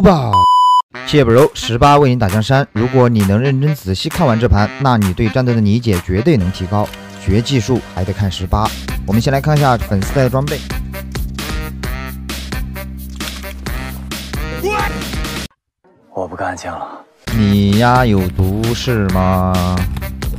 输吧！谢不柔十八为你打江山。如果你能认真仔细看完这盘，那你对战队的理解绝对能提高。学技术还得看十八。我们先来看一下粉丝带的装备。我不干净了。你呀有毒是吗？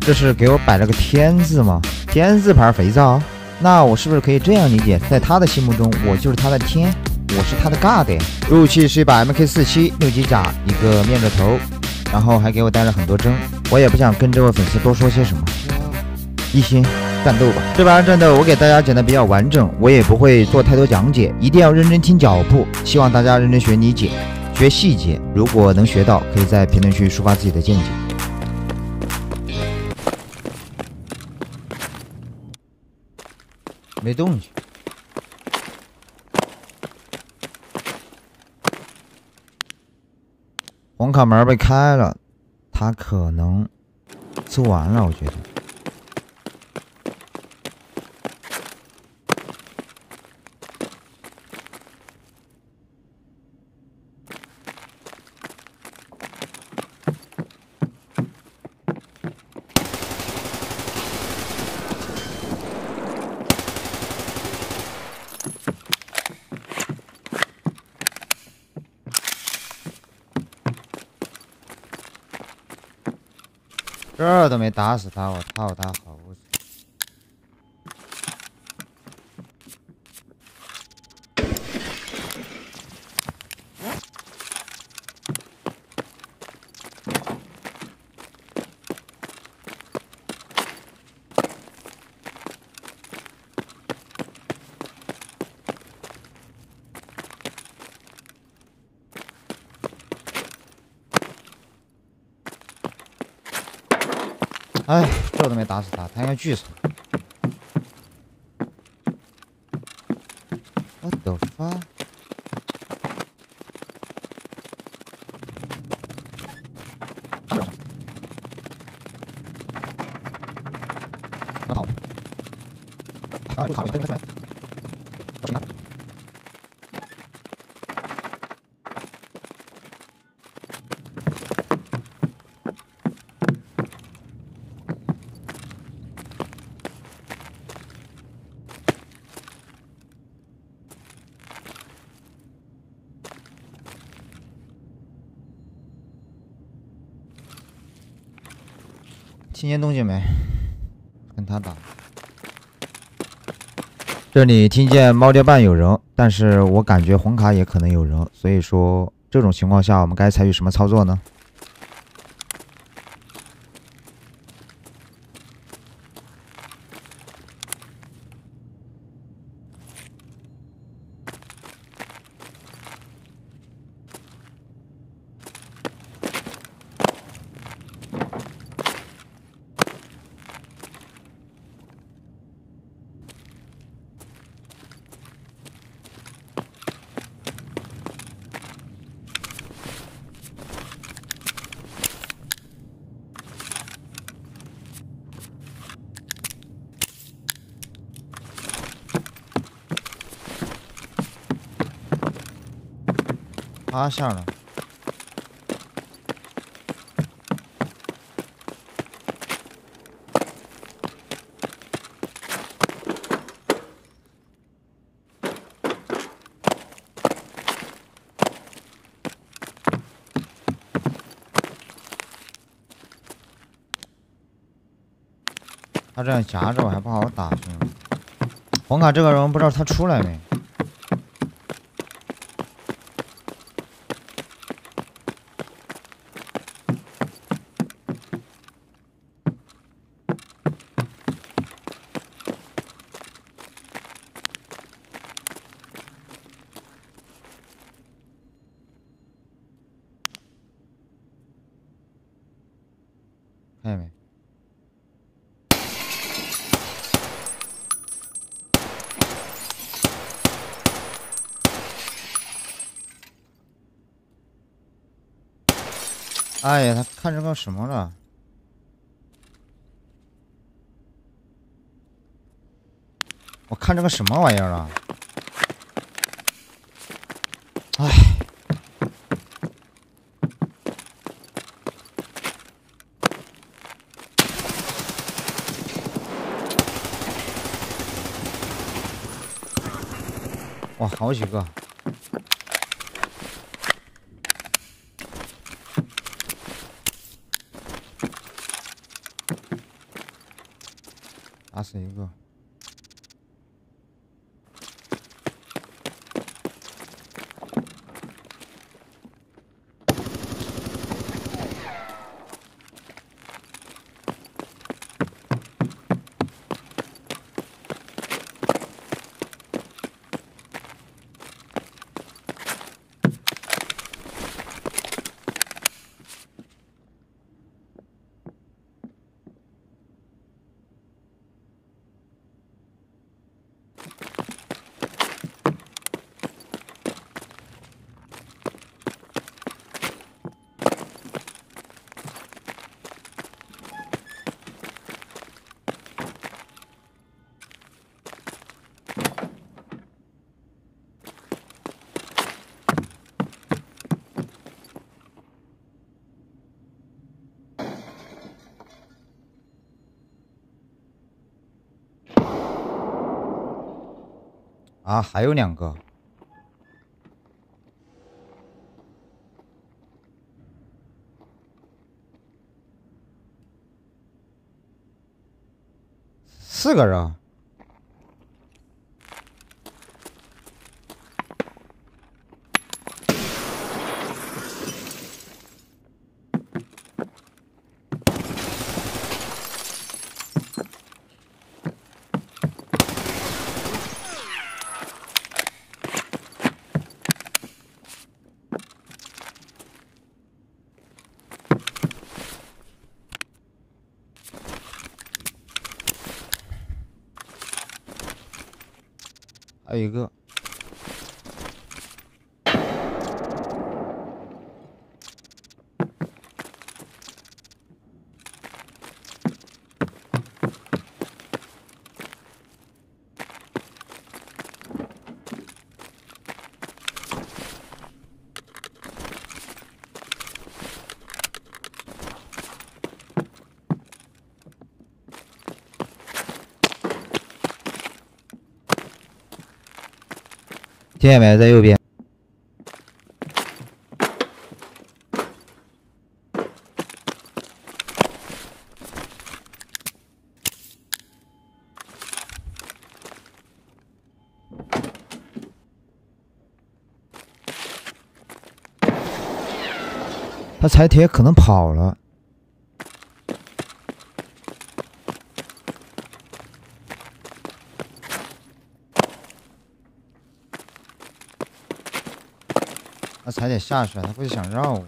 这是给我摆了个天字吗？天字牌肥皂？那我是不是可以这样理解，在他的心目中，我就是他的天，我是他的 god。入器是一把 MK 四七六级甲，一个面着头，然后还给我带了很多针。我也不想跟这位粉丝多说些什么，一心战斗吧。这把战斗我给大家讲的比较完整，我也不会做太多讲解，一定要认真听脚步，希望大家认真学理解。学细节，如果能学到，可以在评论区抒发自己的见解。没动静，黄卡门被开了，他可能做完了，我觉得。这都没打死他，我操他。哎，这都没打死他，他应该锯死我。我的发！好。啊，好，快快听见动静没？跟他打。这里听见猫爹半有人，但是我感觉红卡也可能有人，所以说这种情况下我们该采取什么操作呢？他下了。他这样夹着我还不好打，兄弟。红卡这个人不知道他出来没？看见没？哎呀，他看着个什么了？我看着个什么玩意儿了？哎，好几个。打死一个。啊，还有两个，四个人。一个，听见没？在右边。他踩铁可能跑了。他踩点下去，他不是想绕我。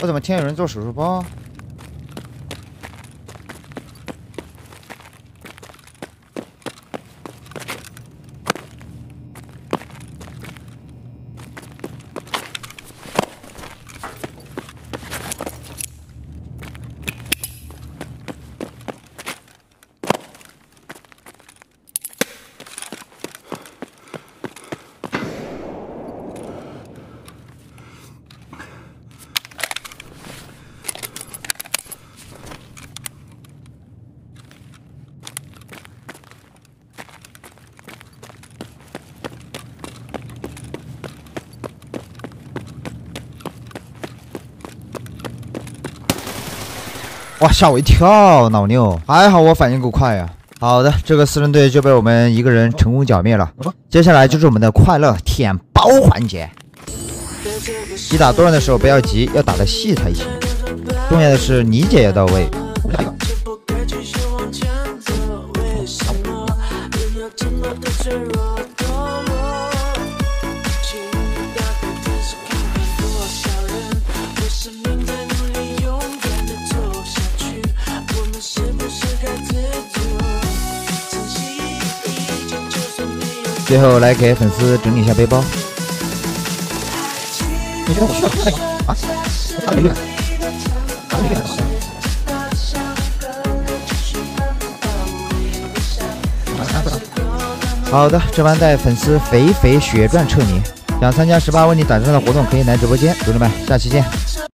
我怎么听有人做手术包？哇，吓我一跳，老六，还好我反应够快呀。好的，这个四人队就被我们一个人成功剿灭了。接下来就是我们的快乐舔包环节。你打多人的时候不要急，要打得细才行。重要的是理解要到位。最后来给粉丝整理一下背包。你觉得我需要啊！好的，这盘带粉丝肥肥血赚撤你。想参加十八问你打折的活动，可以来直播间。兄弟们，下期见。